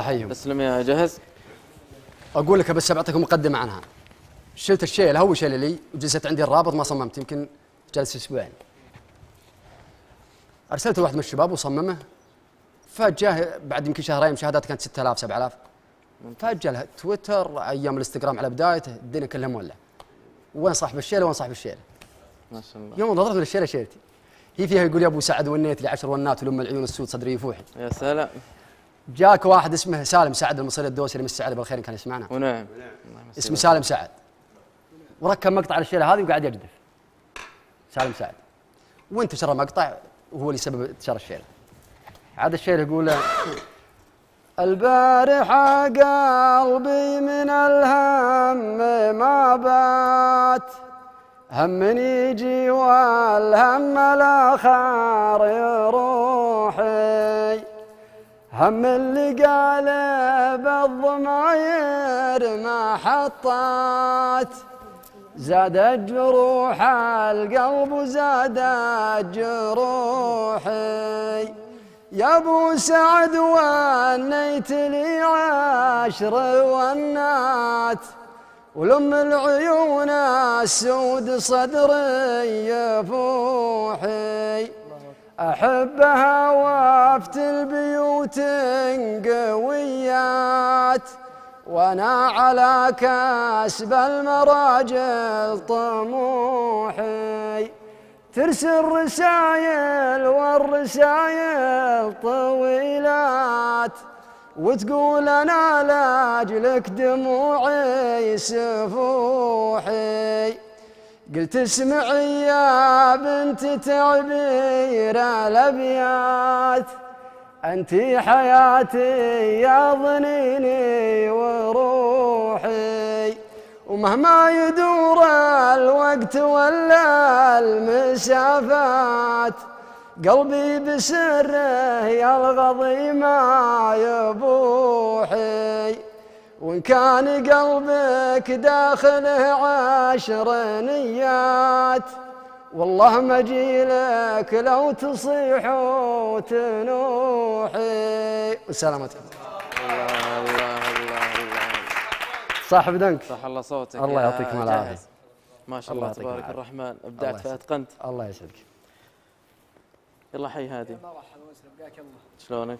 احيهم تسلم يا جهز. أقول لك بس بعطيكم مقدمة عنها. شلت الشيل هو شيل لي وجلست عندي الرابط ما صممت يمكن جلس أسبوعين. أرسلت لواحد من الشباب وصممه. فجأة بعد يمكن شهرين مشاهدات كانت 6000 7000 فجأة تويتر أيام الإنستغرام على بدايته الدنيا كلها مولع وين صاحب الشيله وين صاحب الشيله ما شاء الله. يوم نظرت للشيله شيلتي هي فيها يقول يا أبو سعد ونيت لي عشر ونات ولم العيون السود صدري يفوح يا سلام. جاك واحد اسمه سالم سعد المصري الدوسري من السعد بالخير كان يسمعنا. ونعم. يمسيه اسمه سالم سعد. وركب مقطع على الشيلة هذه وقاعد يجدف. سالم سعد. وانتشر مقطع وهو اللي سبب انتشار الشيلة. عاد الشيلة يقول البارحة قلبي من الهم ما بات. هم يجي والهم الآخر يروحي هم اللي قالب الضماير ما حطات. زادت جروح القلب وزادت جروحي. يا أبو سعد ونيت لي عشر ونات. ولم العيون السود صدري يفوحي. أحبها وافت البيوت. قويات وأنا على كسب المراجل طموحي. ترسل رسايل والرسايل طويلات. وتقول أنا لاجلك دموعي سفوحي. قلت اسمعي يا بنت تعبير الأبيات. أنت حياتي يا ظنيني وروحي. ومهما يدور الوقت ولا المسافات قلبي بسره يلغضي ما يبوحي. وإن كان قلبك داخله عشر نيات والله ما لك لو تصيح وتنوحي وسلامتك. الله الله الله الله. صاحب دنك. صح الله صوتك. الله العافية. جهز. ما شاء الله الله تبارك. الرحمن. أبدعت الله. فاتقنت الله يسعدك. يلا حي هادي. شلونك؟